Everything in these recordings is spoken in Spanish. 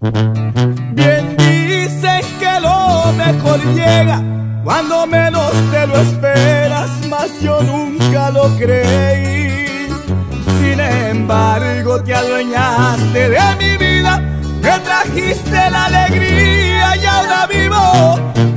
Bien dicen que lo mejor llega cuando menos te lo esperas, mas yo nunca lo creí. Sin embargo, te adueñaste de mi vida, me trajiste la alegría y ahora vivo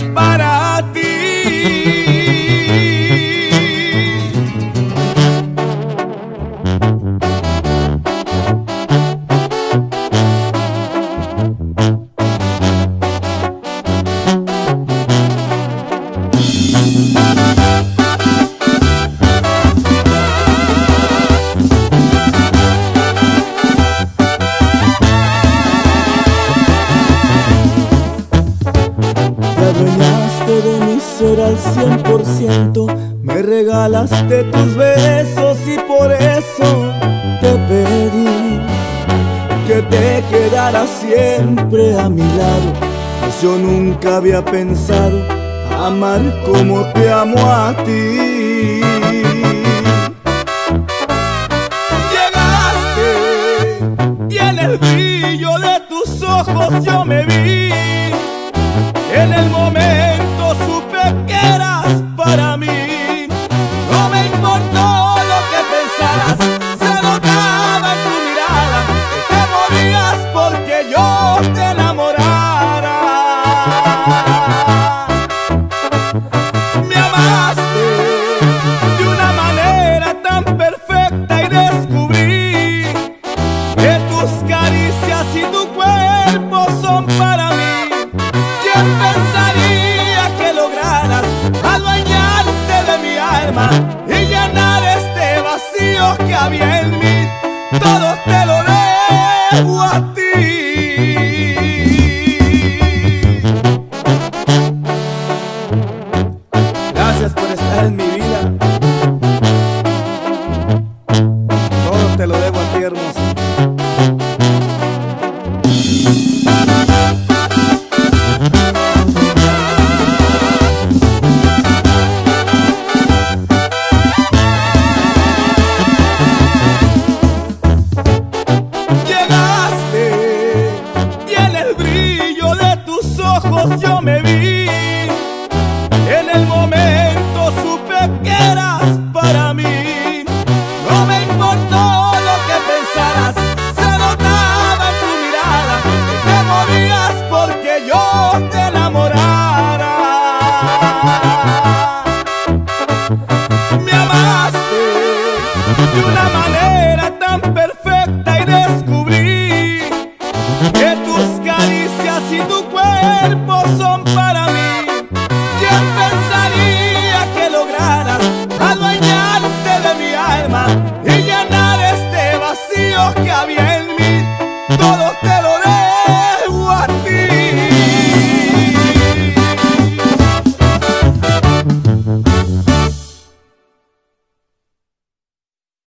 al cien por ciento. Me regalaste tus besos y por eso te pedí Que te quedaras siempre a mi lado. Pues yo nunca había pensado amar como te amo a ti. Llegaste y en el brillo de tus ojos yo me vi porque yo te enamorara. Me amaste de una manera tan perfecta y descubrí que tus caricias y tu cuerpo son para mí. ¿Quién pensaría que lograras adueñarte de mi alma y llenar este vacío que había en mí? Todo te lo debo a ti. De una manera tan perfecta y descubrí que tus caricias y tu cuerpo son para mí. ¿Quién pensaría que lograras adueñarte de mi alma y llenar este vacío que había en mí? Todo te